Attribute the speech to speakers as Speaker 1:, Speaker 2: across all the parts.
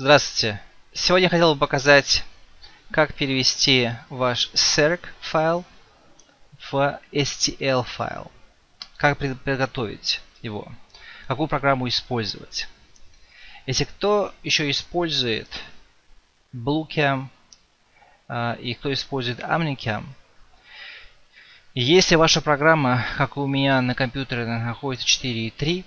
Speaker 1: Здравствуйте! Сегодня хотел бы показать, как перевести ваш SERC файл в STL файл. Как приготовить его. Какую программу использовать. Если кто еще использует BlueCam э, и кто использует Omnicam, если ваша программа, как у меня на компьютере, находится 4.3,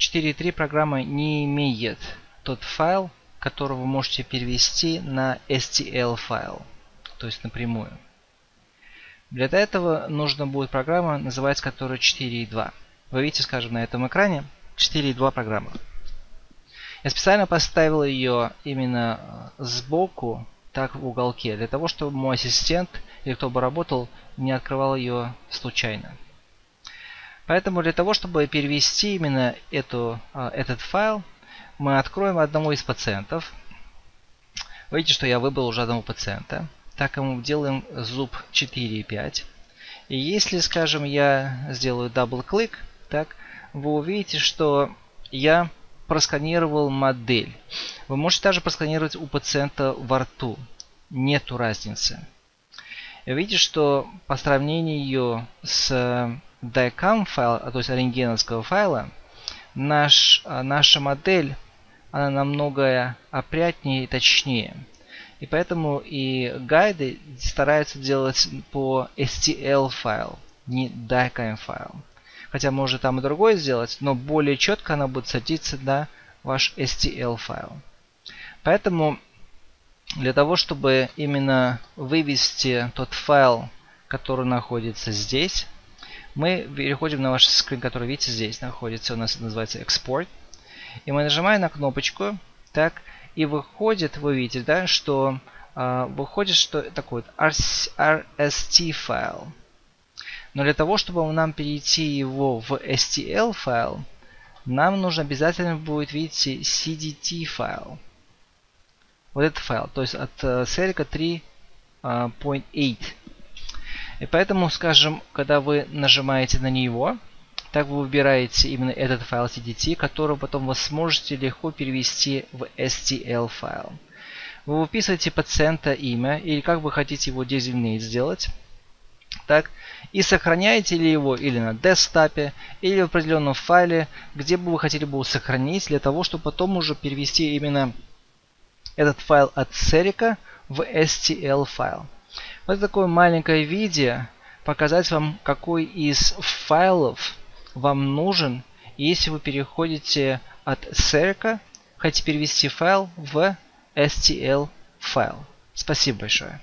Speaker 1: 4.3 программа не имеет тот файл, который вы можете перевести на STL файл, то есть напрямую. Для этого нужна будет программа, называется которая 4.2. Вы видите, скажем, на этом экране 4.2 программа. Я специально поставил ее именно сбоку, так в уголке, для того, чтобы мой ассистент или кто бы работал, не открывал ее случайно. Поэтому для того, чтобы перевести именно эту, а, этот файл, мы откроем одного из пациентов. Видите, что я выбрал уже одного пациента. Так мы делаем зуб 4 и 5. И если, скажем, я сделаю double-click, так, вы увидите, что я просканировал модель. Вы можете также просканировать у пациента во рту. Нету разницы. Видите, что по сравнению с DICOM файл, то есть рентгеновского файла, наш, наша модель она намного опрятнее и точнее. И поэтому и гайды стараются делать по STL файл, не DICOM файл. Хотя можно там и другое сделать, но более четко она будет садиться на ваш STL файл. Поэтому для того, чтобы именно вывести тот файл, который находится здесь, мы переходим на ваш скрин, который видите здесь находится, у нас называется Export. И мы нажимаем на кнопочку, так, и выходит, вы видите, да, что э, выходит, что такой вот RST файл. Но для того, чтобы нам перейти его в STL файл, нам нужно обязательно будет, видите, CDT файл. Вот этот файл, то есть от uh, Serica 3.8. И поэтому, скажем, когда вы нажимаете на него, так вы выбираете именно этот файл CDT, который потом вы сможете легко перевести в STL файл. Вы выписываете пациента имя или как вы хотите его дезигнейт сделать. Так, и сохраняете ли его или на десктопе, или в определенном файле, где бы вы хотели бы его сохранить, для того, чтобы потом уже перевести именно этот файл от Серика в STL файл. Вот такое маленькое видео, показать вам, какой из файлов вам нужен, если вы переходите от Serica, хотите перевести файл в STL файл. Спасибо большое.